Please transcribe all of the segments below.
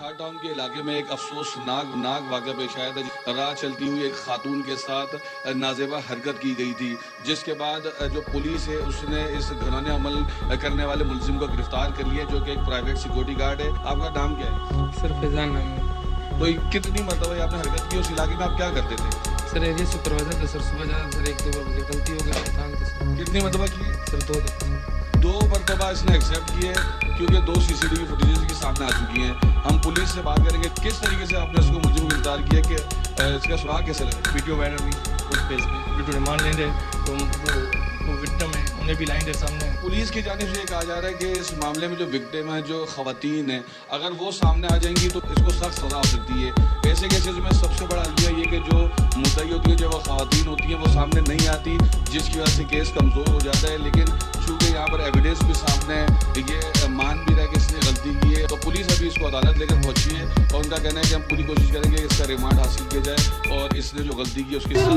ढार टाउन के इलाके में एक अफसोसनाक नाक वाक़ पेश आया था राह चलती हुई एक खातून के साथ नाजेबा हरकत की गई थी जिसके बाद जो पुलिस है उसने इस घराने अमल करने वाले मुलजिम को गिरफ़्तार कर लिया जो कि एक प्राइवेट सिक्योरिटी गार्ड है। आपका नाम क्या है? सर फैजान नाम है। तो कितनी मरतबा आपने हरकत की उस इलाके में आप क्या करते थे? सर एरिया सुपरवाइजर था सर सुबह जाना सर एक दो मुझे गलती हो गई था कितनी मरतबा की? सर दो दो दो मरतबा इसने एक्सेप्ट किए क्योंकि दो सीसीटीवी फुटेजेस के सामने आ चुकी हैं। हम से बात करेंगे किस तरीके से आपने इसको मुझे गिरफ़्तार किया कि इसका सुराग कैसे लगा? वीडियो वायरल हुई उस पेज पे वीडियो रिमांड लेंगे तो वो विक्टिम है उन्हें भी लाएँगे सामने। पुलिस की जानब से ये कहा जा रहा है कि इस मामले में जो विक्टिम है जो खातन है अगर वो सामने आ जाएँगी तो इसको सख्त सजा हो सकती है। ऐसे केसेज में सबसे बड़ा अलमिया ये कि जो मुद्दई होती है जो वो खातन होती हैं वो सामने नहीं आती जिसकी वजह से केस कमज़ोर हो जाता है। लेकिन चूँकि यहाँ पर एविडेंस भी सामने है अदालत लेकर पहुँची है और उनका कहना है कि हम पूरी कोशिश करेंगे कि इसका रिमांड हासिल किया जाए और इसने जो गलती की उसके साथ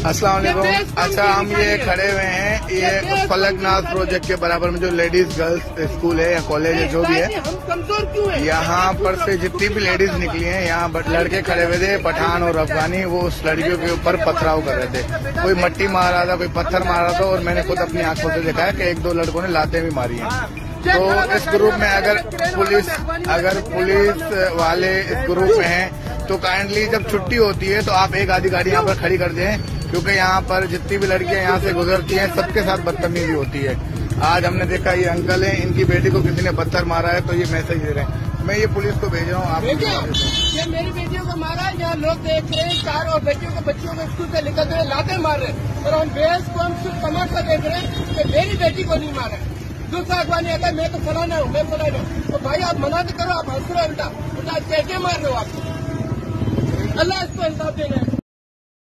अस्सलाम वालेकुम अच्छा हम ये खड़े हुए हैं ये फलकनाथ प्रोजेक्ट के बराबर में जो लेडीज़ गर्ल्स स्कूल है या कॉलेज है जो भी है हम कमज़ोर क्यों है? यहाँ पर से जितनी भी लेडीज़ निकली हैं यहाँ लड़के खड़े हुए थे पठान और अफगानी वो उस लड़कियों के ऊपर पथराव कर रहे थे। कोई मट्टी मार रहा था कोई पत्थर मार रहा था और मैंने खुद अपनी आँखों से देखा है कि एक दो लड़कों ने लाते भी मारी हैं। तो इस ग्रुप में अगर पुलिस अगर पुलिस वाले इस ग्रुप में हैं तो काइंडली जब छुट्टी होती है तो आप एक आधी गाड़ी यहाँ पर खड़ी कर दें क्योंकि यहाँ पर जितनी भी लड़कियाँ यहाँ से गुजरती हैं सबके साथ बदतमीजी होती है। आज हमने देखा ये अंकल है इनकी बेटी को किसी ने पत्थर मारा है तो ये मैसेज दे रहे हैं। मैं ये पुलिस को भेज रहा हूँ आप ये मेरी बेटियों को मारा है यहाँ लोग देख रहे हैं कार और बेटियों को बच्चियों को स्कूल से निकलते हुए लाते मार रहे हैं। और हम बेहस को हम सिर्फ़ तमाशा देख रहे हैं कि मेरी बेटी को नहीं मारा दूसरा अखबार आता है मैं तो फलाना हूँ मैं फलाना हूँ। तो भाई आप मना तो करो आप हंस रहे हो उल्टा उल्टा कैसे मार रहे हो आप। अल्लाह इसको इंसाफ देना है।